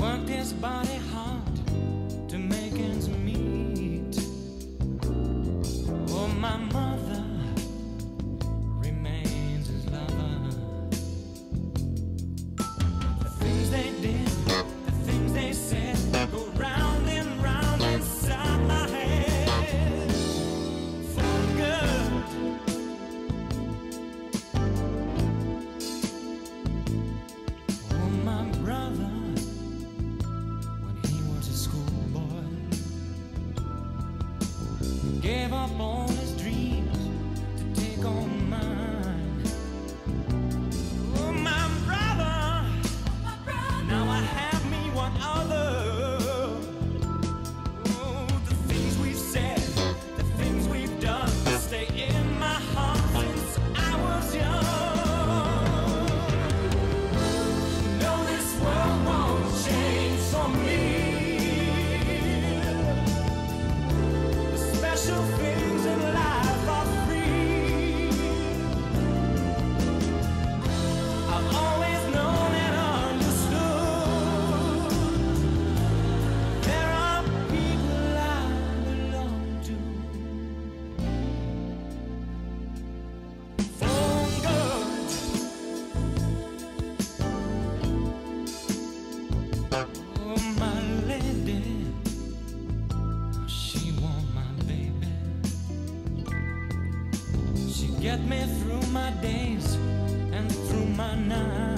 Worked his body out Oh, my lady, she want my baby. She get me through my days and through my nights.